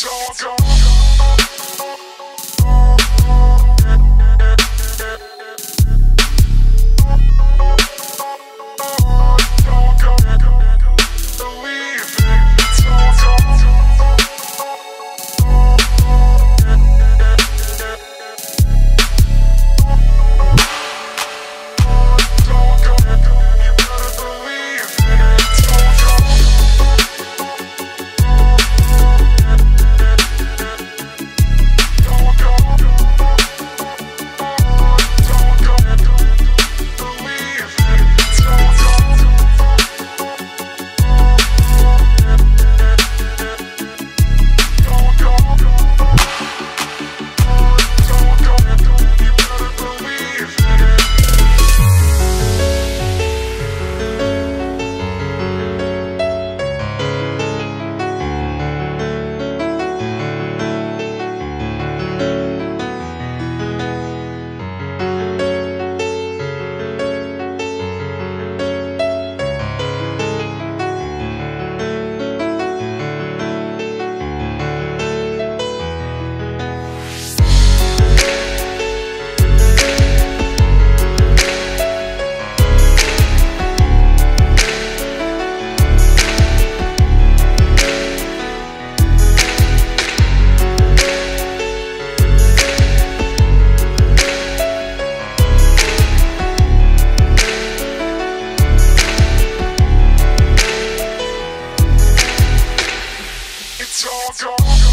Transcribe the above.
talk. dog, dog.